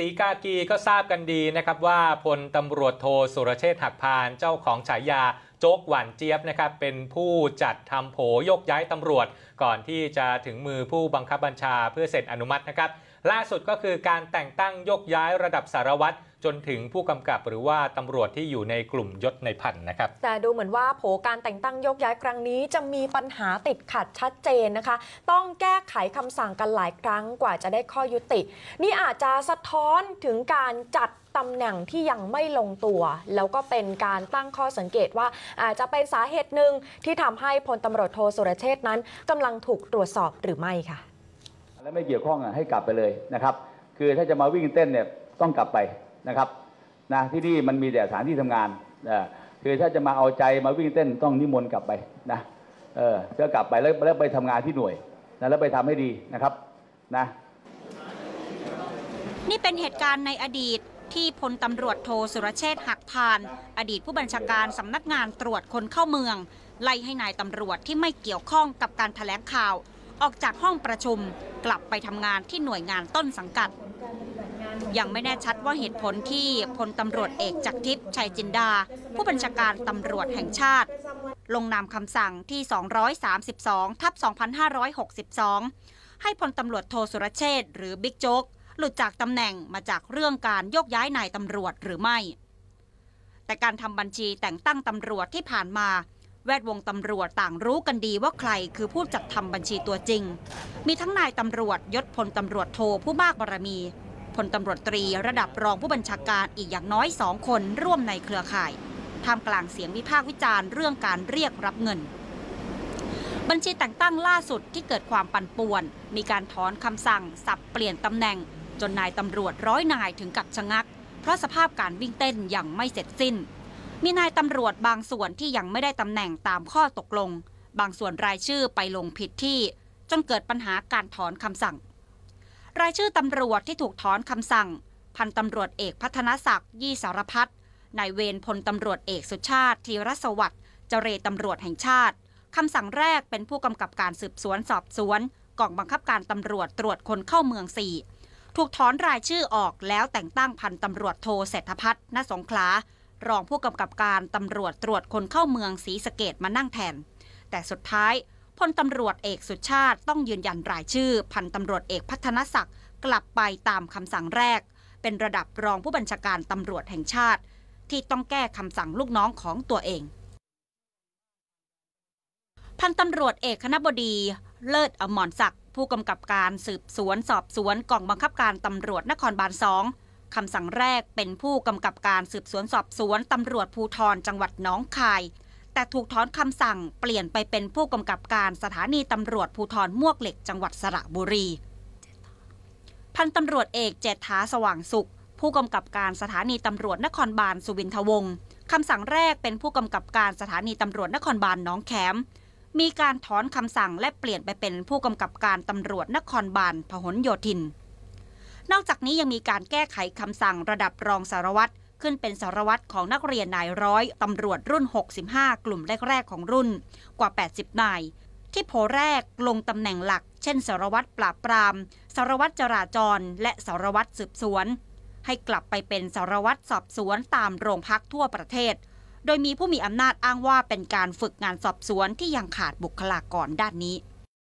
สีกากีก็ทราบกันดีนะครับว่าพลตำรวจโทสุรเชษฐ์หักพานเจ้าของฉายาโจ๊กหวานเจี๊ยบนะครับเป็นผู้จัดทำโผยกย้ายตำรวจ ก่อนที่จะถึงมือผู้บังคับบัญชาเพื่อเสร็จอนุมัตินะครับล่าสุดก็คือการแต่งตั้งยกย้ายระดับสารวัตร จนถึงผู้กำกับหรือว่าตำรวจที่อยู่ในกลุ่มยศในพันนะครับ แต่ดูเหมือนว่าโผการแต่งตั้งยกย้ายครั้งนี้จะมีปัญหาติดขัดชัดเจนนะคะ ต้องแก้ไขคำสั่งกันหลายครั้งกว่าจะได้ข้อยุติ นี่อาจจะสะท้อนถึงการจัดตำแหน่งที่ยังไม่ลงตัว แล้วก็เป็นการตั้งข้อสังเกตว่า อาจจะเป็นสาเหตุหนึ่งที่ทำให้พลตำรวจโทสุรเชษฐ์นั้นกำลังถูกตรวจสอบหรือไม่ค่ะ และไม่เกี่ยวข้องอะให้กลับไปเลยนะครับ คือถ้าจะมาวิ่งเต้นเนี่ยต้องกลับไป นะครับนะที่นี่มันมีแต่สถานที่ทำงานคือถ้าจะมาเอาใจมาวิ่งเต้นต้องนิมนต์กลับไปนะเออเพื่อกลับไปแล้วแล้วไปทำงานที่หน่วยนะแล้วไปทำให้ดีนะครับนะนี่เป็นเหตุการณ์ในอดีตที่พลตำรวจโทสุรเชษหักพาน อดีตผู้บัญชาการสำนักงานตรวจคนเข้าเมือง ไล่ให้นายตำรวจที่ไม่เกี่ยวข้องกับการแถลงข่าว ออกจากห้องประชุม กลับไปทำงานที่หน่วยงานต้นสังกัด ยังไม่แน่ชัดว่าเหตุผลที่พลตำรวจเอกจากทิพย์ชัยจินดา ผู้บัญชาการตำรวจแห่งชาติ ลงนามคำสั่งที่ 232 ทับ 2562 ให้พลตำรวจโทสุรเชษหรือบิ๊กโจ๊กหลุดจากตำแหน่งมาจากเรื่องการโยกย้ายนายตำรวจหรือไม่ แต่การทำบัญชีแต่งตั้งตำรวจที่ผ่านมาแวดวงตำรวจต่างรู้กันดีว่าใครคือผู้จัดทำบัญชีตัวจริง มีทั้งนายตำรวจยศพลตำรวจโทผู้มากบารมี พลตำรวจตรีระดับรองผู้บัญชาการอีกอย่างน้อยสองคนร่วมในเครือข่ายท่ามกลางเสียงวิพากษ์วิจารณ์เรื่องการเรียกรับเงิน บัญชีแต่งตั้งล่าสุดที่เกิดความปั่นป่วน มีการถอนคำสั่ง สับเปลี่ยนตำแหน่ง จนนายตำรวจร้อยนายถึงกับชะงัก เพราะสภาพการวิ่งเต้นยังไม่เสร็จสิ้น มีนายตำรวจบางส่วนที่ยังไม่ได้ตำแหน่งตามข้อตกลง บางส่วนรายชื่อไปลงผิดที่ จนเกิดปัญหาการถอนคำสั่ง รายชื่อตำรวจที่ถูกถอนคำสั่ง พันตำรวจเอกพัฒนศักดิ์ยี่สารพัฒนายเวรพลตำรวจเอกสุชาติธีรสวัสดิ์เจรตำรวจแห่งชาติคำสั่งแรกเป็นผู้กำกับการสืบสวนสอบสวนกองบังคับการตำรวจตรวจคนเข้าเมืองสี่ถูกถอนรายชื่อออกแล้วแต่งตั้งพันตำรวจโทเศรษฐพัฒน์ณสงขลารองผู้กำกับการตำรวจตรวจคนเข้าเมืองศรีสะเกดมานั่งแทน แต่สุดท้าย พลตำรวจเอกสุชาติต้องยืนยันรายชื่อ พันตำรวจเอกพัฒนศักดิ์กลับไปตามคำสั่งแรก เป็นระดับรองผู้บัญชาการตำรวจแห่งชาติ ที่ต้องแก้คำสั่งลูกน้องของตัวเอง พันตำรวจเอกคณบดี เลิศอมรศักดิ์ผู้กำกับการสืบสวนสอบสวนกองบังคับการตำรวจนครบาลสองคำสั่งแรกเป็นผู้กำกับการสืบสวนสอบสวนตำรวจภูธรจังหวัดหนองคาย แต่ถูกถอนคำสั่งเปลี่ยนไปเป็นผู้กำกับการสถานีตำรวจภูธรมวกเหล็กจังหวัดสระบุรี พันตำรวจเอกเจษฐาสว่างสุข ผู้กำกับการสถานีตำรวจนครบาลสุวินทวงศ์คำสั่งแรกเป็นผู้กำกับการสถานีตำรวจนครบาลหนองแขม มีการถอนคำสั่งและเปลี่ยนไปเป็นผู้กำกับการตำรวจนครบาลพหลโยธิน นอกจากนี้ยังมีการแก้ไขคำสั่งระดับรองสารวัตร ขึ้นเป็นสารวัตรของนักเรียนนายร้อยตำรวจรุ่น 65 กลุ่มแรก ๆ ของรุ่นกว่า 80 นาย ที่โผแรกลงตำแหน่งหลัก เช่นสารวัตรปราบปราม สารวัตรจราจร และสารวัตรสืบสวน ให้กลับไปเป็นสารวัตรสอบสวนตามโรงพักทั่วประเทศ โดยมีผู้มีอำนาจอ้างว่าเป็นการฝึกงานสอบสวนที่ยังขาดบุคลากรด้านนี้